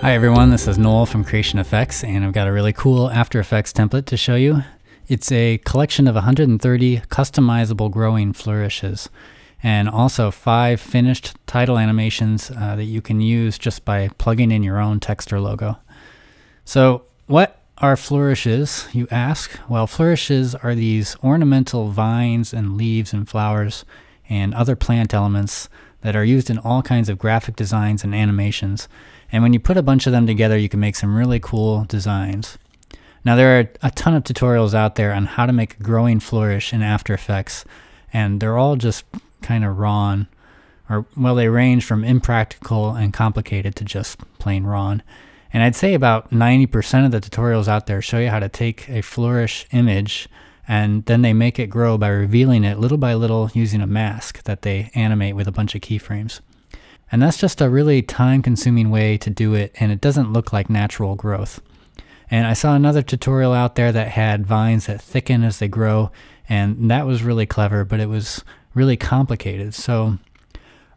Hi everyone, this is Noel from Creation Effects and I've got a really cool After Effects template to show you. It's a collection of 130 customizable growing flourishes and also five finished title animations uh, that you can use just by plugging in your own text or logo. So what are flourishes, you ask? Well, flourishes are these ornamental vines and leaves and flowers and other plant elements that are used in all kinds of graphic designs and animations. And when you put a bunch of them together, you can make some really cool designs. Now, there are a ton of tutorials out there on how to make a growing flourish in After Effects, and they're all just kind of raw, or well, they range from impractical and complicated to just plain raw. And I'd say about 90% of the tutorials out there show you how to take a flourish image and then they make it grow by revealing it little by little using a mask that they animate with a bunch of keyframes. And that's just a really time consuming way to do it, and it doesn't look like natural growth. And I saw another tutorial out there that had vines that thicken as they grow, and that was really clever, but it was really complicated. So,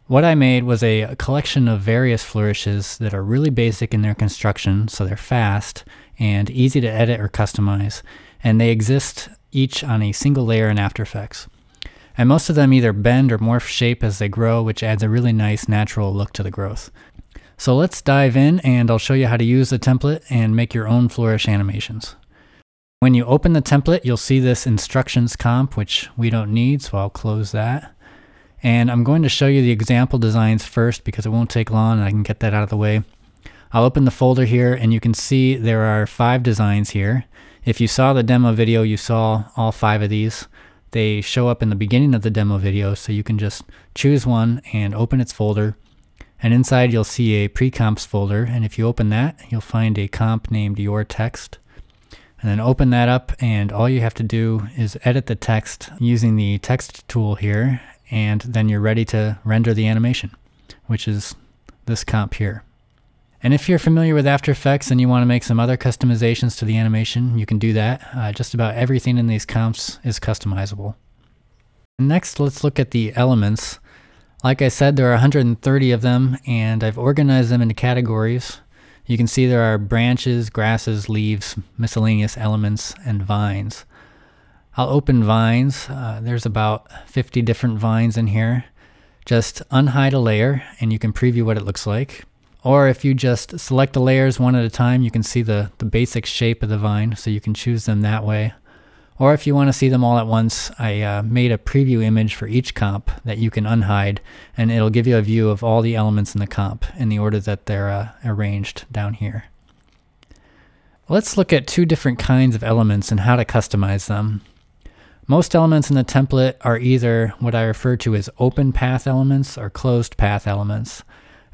what I made was a, collection of various flourishes that are really basic in their construction, so they're fast and easy to edit or customize, and they exist each on a single layer in After Effects and most of them either bend or morph shape as they grow, which adds a really nice natural look to the growth. So let's dive in and I'll show you how to use the template and make your own flourish animations. When you open the template, you'll see this instructions comp, which we don't need, so I'll close that. And I'm going to show you the example designs first because it won't take long and I can get that out of the way. I'll open the folder here and you can see there are five designs here. If you saw the demo video, you saw all five of these. They show up in the beginning of the demo video, so you can just choose one and open its folder. And inside you'll see a pre-comps folder, and if you open that, you'll find a comp named your text. And then open that up, and all you have to do is edit the text using the text tool here, and then you're ready to render the animation, which is this comp here. And if you're familiar with After Effects and you want to make some other customizations to the animation, you can do that. Uh, just about everything in these comps is customizable. Next, let's look at the elements. Like I said, there are 130 of them, and I've organized them into categories. You can see there are branches, grasses, leaves, miscellaneous elements, and vines. I'll open vines. Uh, there's about 50 different vines in here. Just unhide a layer, and you can preview what it looks like. Or if you just select the layers one at a time, you can see the, the basic shape of the vine, so you can choose them that way. Or if you want to see them all at once, I uh, made a preview image for each comp that you can unhide, and it'll give you a view of all the elements in the comp in the order that they're uh, arranged down here. Let's look at two different kinds of elements and how to customize them. Most elements in the template are either what I refer to as open path elements or closed path elements.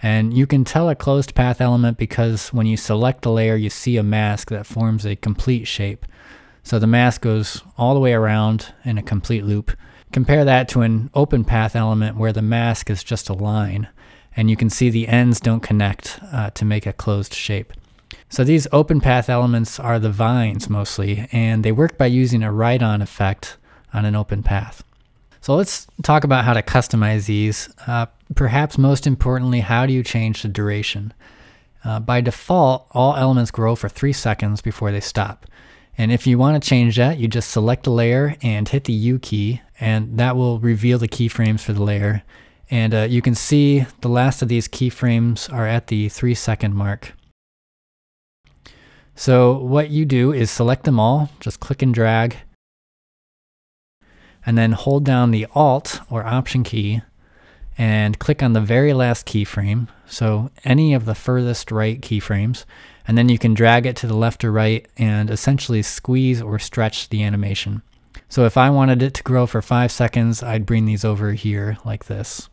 And you can tell a closed path element because when you select the layer, you see a mask that forms a complete shape. So the mask goes all the way around in a complete loop. Compare that to an open path element where the mask is just a line, and you can see the ends don't connect uh, to make a closed shape. So these open path elements are the vines mostly, and they work by using a write-on effect on an open path. So let's talk about how to customize these. Uh, perhaps most importantly, how do you change the duration? Uh, by default, all elements grow for three seconds before they stop. And if you want to change that, you just select a layer and hit the U key, and that will reveal the keyframes for the layer. And uh, you can see the last of these keyframes are at the three second mark. So what you do is select them all, just click and drag, and then hold down the Alt or Option key and click on the very last keyframe, so any of the furthest right keyframes, and then you can drag it to the left or right and essentially squeeze or stretch the animation. So if I wanted it to grow for 5 seconds, I'd bring these over here like this.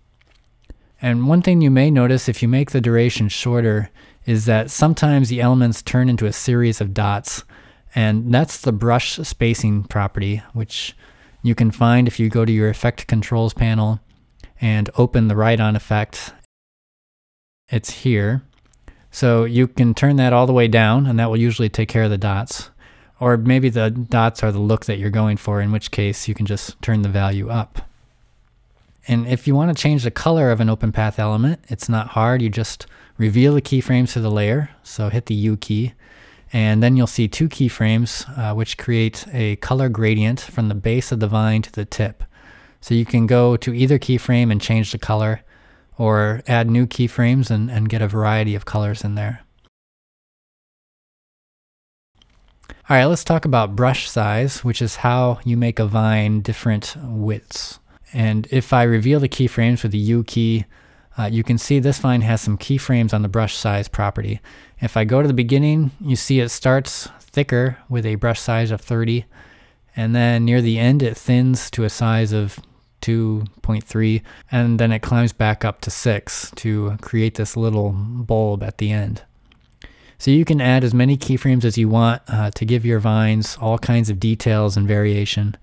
And one thing you may notice if you make the duration shorter is that sometimes the elements turn into a series of dots, and that's the brush spacing property, which you can find if you go to your effect controls panel and open the write-on effect. It's here. So you can turn that all the way down and that will usually take care of the dots. Or maybe the dots are the look that you're going for, in which case you can just turn the value up. And if you want to change the color of an open path element, it's not hard. You just reveal the keyframes to the layer. So hit the U key. And then you'll see two keyframes, uh, which create a color gradient from the base of the vine to the tip. So you can go to either keyframe and change the color, or add new keyframes and, and get a variety of colors in there. All right, let's talk about brush size, which is how you make a vine different widths. And if I reveal the keyframes with the U key, uh, you can see this vine has some keyframes on the brush size property. If I go to the beginning, you see it starts thicker with a brush size of 30, and then near the end it thins to a size of 2.3, and then it climbs back up to 6 to create this little bulb at the end. So you can add as many keyframes as you want uh, to give your vines all kinds of details and variation.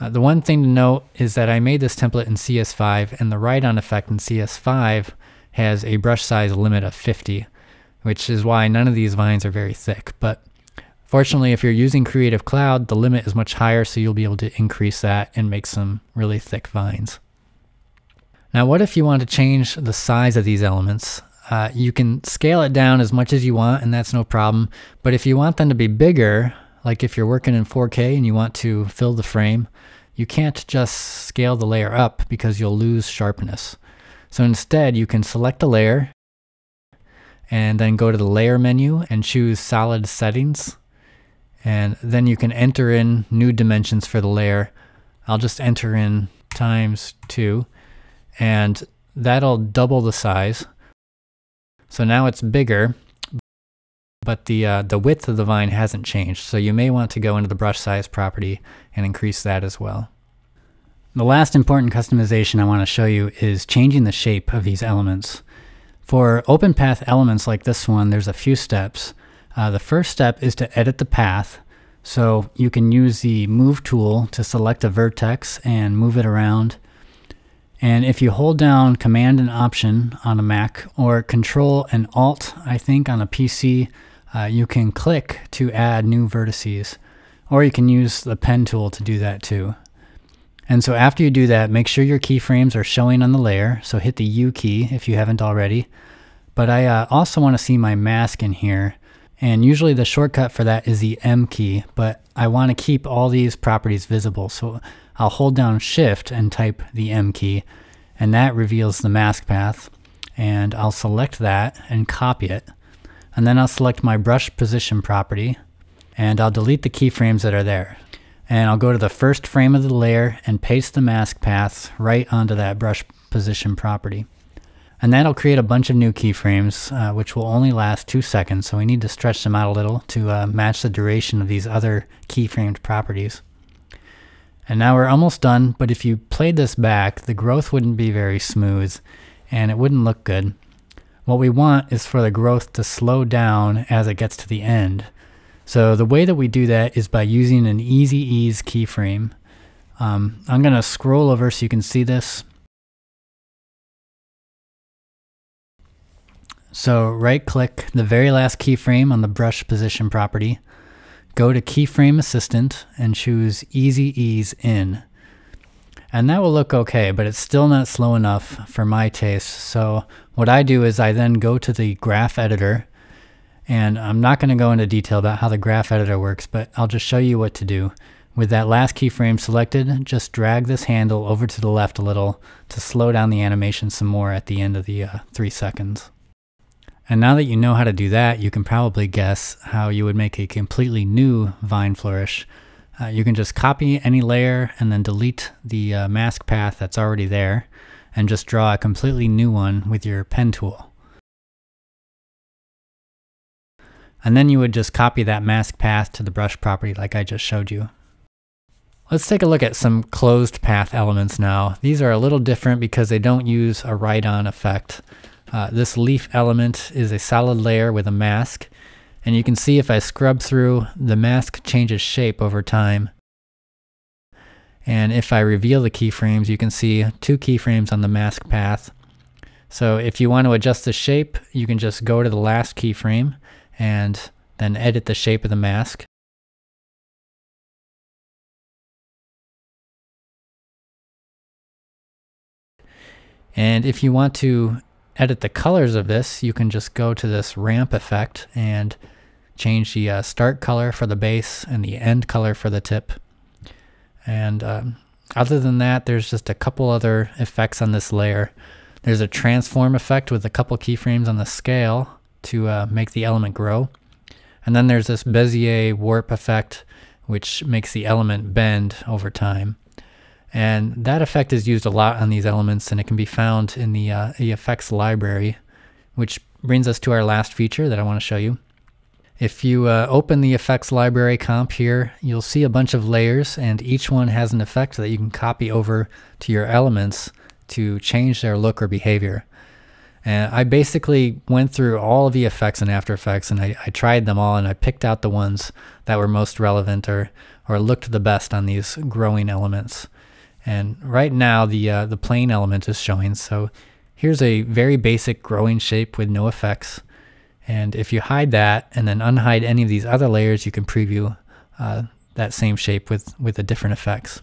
Uh, the one thing to note is that I made this template in CS5 and the write-on effect in CS5 has a brush size limit of 50, which is why none of these vines are very thick. But fortunately, if you're using Creative Cloud, the limit is much higher, so you'll be able to increase that and make some really thick vines. Now, what if you want to change the size of these elements? Uh, you can scale it down as much as you want, and that's no problem. But if you want them to be bigger, like if you're working in 4K and you want to fill the frame, you can't just scale the layer up because you'll lose sharpness. So instead, you can select a layer and then go to the layer menu and choose solid settings. And then you can enter in new dimensions for the layer. I'll just enter in times two and that'll double the size. So now it's bigger but the, uh, the width of the vine hasn't changed, so you may want to go into the brush size property and increase that as well. The last important customization I want to show you is changing the shape of these elements. For open path elements like this one, there's a few steps. Uh, the first step is to edit the path. So you can use the Move tool to select a vertex and move it around. And if you hold down Command and Option on a Mac or Control and Alt, I think, on a PC, uh, you can click to add new vertices, or you can use the pen tool to do that too. And so after you do that, make sure your keyframes are showing on the layer. So hit the U key if you haven't already. But I uh, also want to see my mask in here. And usually the shortcut for that is the M key, but I want to keep all these properties visible. So I'll hold down shift and type the M key and that reveals the mask path. And I'll select that and copy it and then I'll select my brush position property and I'll delete the keyframes that are there. And I'll go to the first frame of the layer and paste the mask paths right onto that brush position property. And that'll create a bunch of new keyframes, uh, which will only last two seconds, so we need to stretch them out a little to uh, match the duration of these other keyframed properties. And now we're almost done, but if you played this back, the growth wouldn't be very smooth, and it wouldn't look good. What we want is for the growth to slow down as it gets to the end. So the way that we do that is by using an easy ease keyframe. Um, I'm going to scroll over so you can see this. So right click the very last keyframe on the brush position property, go to keyframe assistant and choose easy ease in. And that will look okay, but it's still not slow enough for my taste. So what I do is I then go to the graph editor and I'm not going to go into detail about how the graph editor works, but I'll just show you what to do. With that last keyframe selected, just drag this handle over to the left a little to slow down the animation some more at the end of the uh, three seconds. And now that you know how to do that, you can probably guess how you would make a completely new vine flourish uh, you can just copy any layer and then delete the uh, mask path that's already there and just draw a completely new one with your pen tool. And then you would just copy that mask path to the brush property like I just showed you. Let's take a look at some closed path elements now. These are a little different because they don't use a write-on effect. Uh, this leaf element is a solid layer with a mask, and you can see if I scrub through, the mask changes shape over time. And if I reveal the keyframes, you can see two keyframes on the mask path. So if you want to adjust the shape, you can just go to the last keyframe and then edit the shape of the mask. And if you want to edit the colors of this, you can just go to this ramp effect and change the uh, start color for the base and the end color for the tip. And um, other than that, there's just a couple other effects on this layer. There's a transform effect with a couple keyframes on the scale to uh, make the element grow. And then there's this Bezier warp effect, which makes the element bend over time. And that effect is used a lot on these elements, and it can be found in the, uh, the effects library, which brings us to our last feature that I want to show you. If you uh, open the effects library comp here, you'll see a bunch of layers, and each one has an effect that you can copy over to your elements to change their look or behavior. And I basically went through all of the effects in After Effects and I, I, tried them all and I picked out the ones that were most relevant or, or looked the best on these growing elements. And right now the, uh, the plain element is showing. So here's a very basic growing shape with no effects. And if you hide that and then unhide any of these other layers, you can preview uh, that same shape with, with the different effects.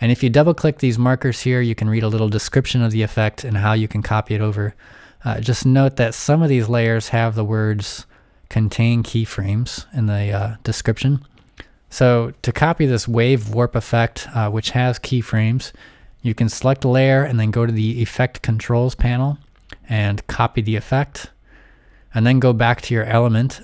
And if you double click these markers here, you can read a little description of the effect and how you can copy it over. Uh, just note that some of these layers have the words contain keyframes in the uh, description. So to copy this wave warp effect, uh, which has keyframes, you can select a layer and then go to the effect controls panel and copy the effect and then go back to your element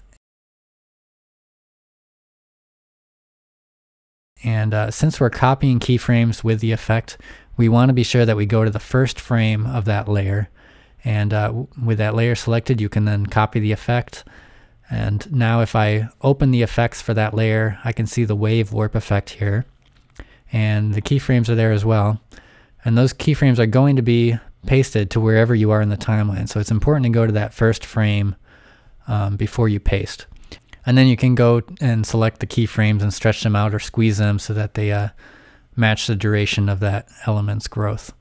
And uh, since we're copying keyframes with the effect, we want to be sure that we go to the first frame of that layer. And uh, with that layer selected, you can then copy the effect. And now if I open the effects for that layer, I can see the wave warp effect here. And the keyframes are there as well. And those keyframes are going to be pasted to wherever you are in the timeline. So it's important to go to that first frame um, before you paste. And then you can go and select the keyframes and stretch them out or squeeze them so that they uh, match the duration of that element's growth.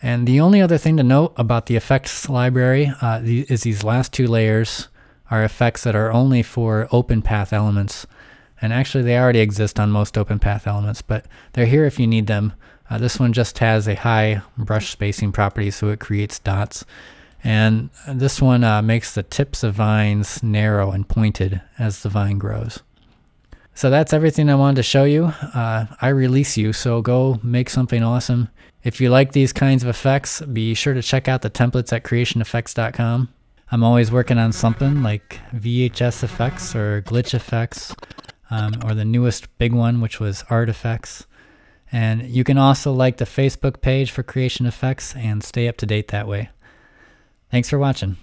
And the only other thing to note about the effects library uh, is these last two layers are effects that are only for open path elements. And actually they already exist on most open path elements, but they're here if you need them. Uh, this one just has a high brush spacing property, so it creates dots. And this one uh, makes the tips of vines narrow and pointed as the vine grows. So that's everything I wanted to show you. Uh, I release you, so go make something awesome. If you like these kinds of effects, be sure to check out the templates at creationeffects.com. I'm always working on something like VHS effects or glitch effects, um, or the newest big one, which was art effects. And you can also like the Facebook page for Creation Effects and stay up to date that way. Thanks for watching.